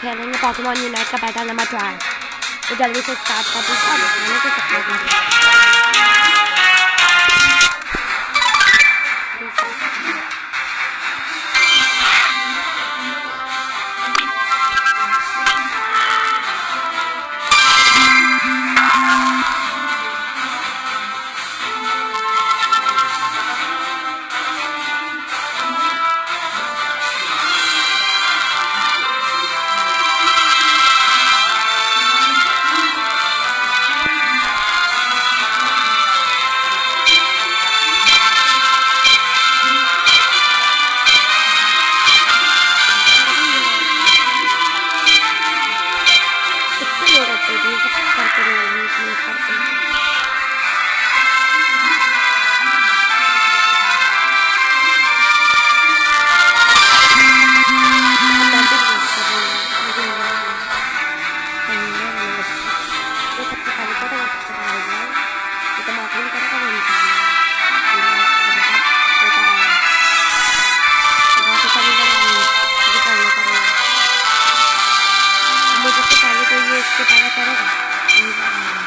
खेलेंगे Pokemon unite का battle number twelve तो जल्दी से स्टार्ट कर दीजिए してからからが。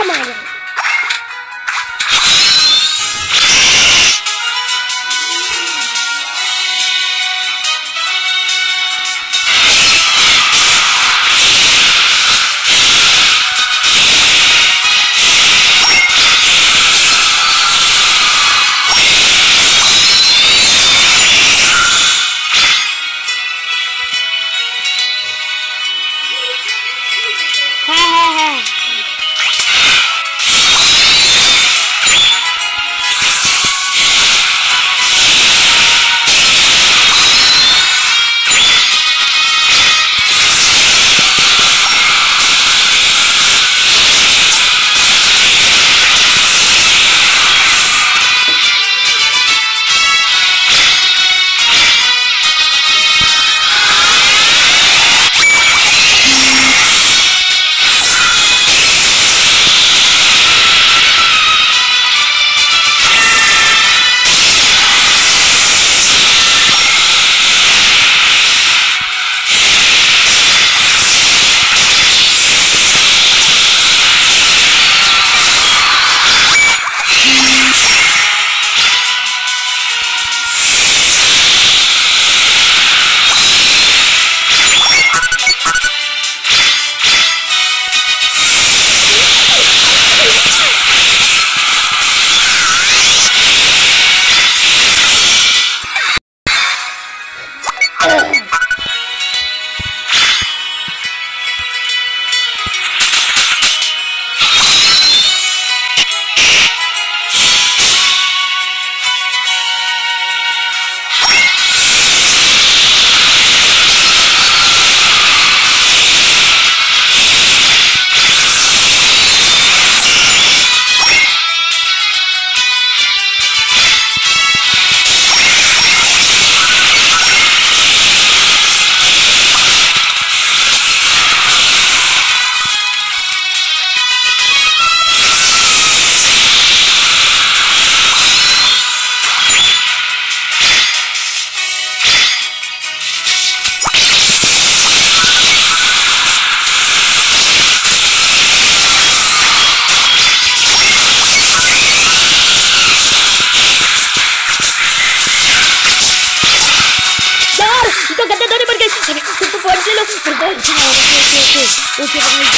Come on. We'll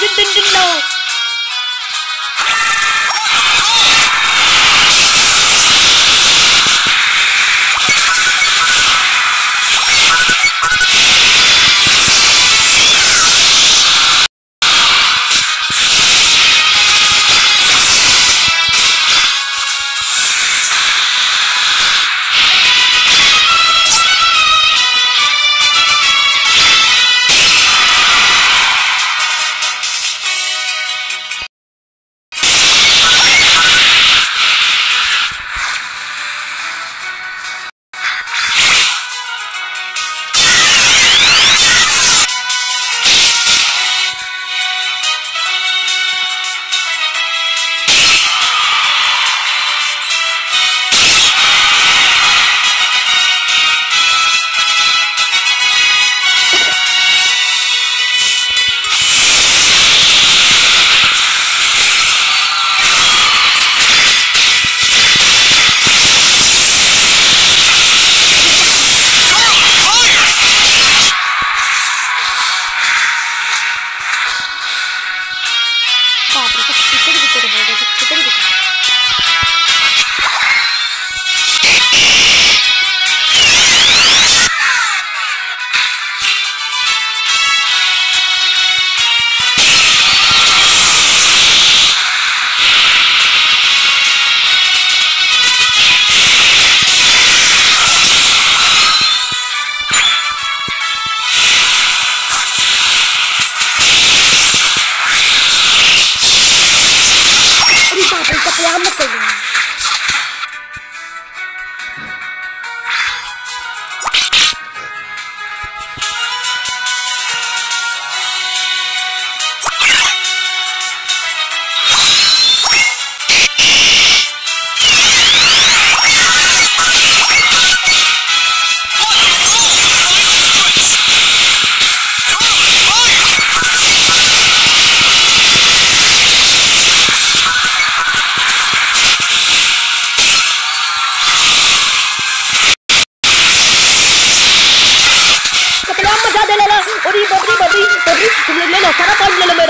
no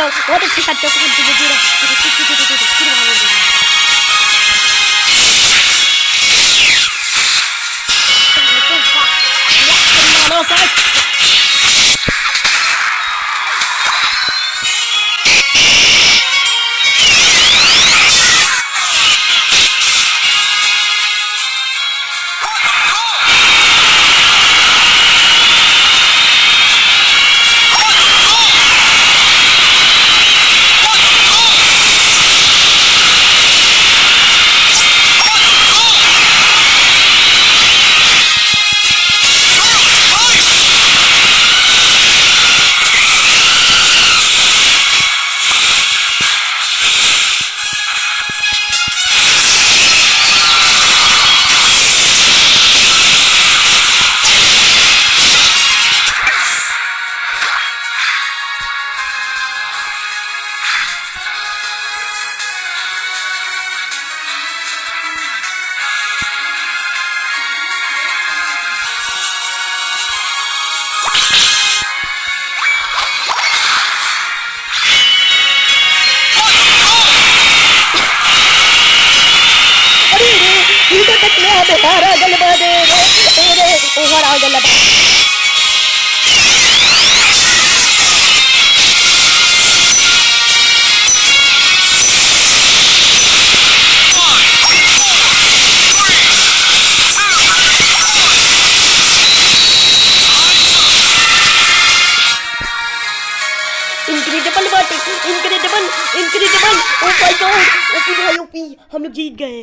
पानी ले लो मेरा बहुत अच्छी करते हो तुम तुम ज़ीरो हमारा गलबा दे रे रे ओ incredible incredible incredible oh my god OP भाई ओपी हम लोग जीत गए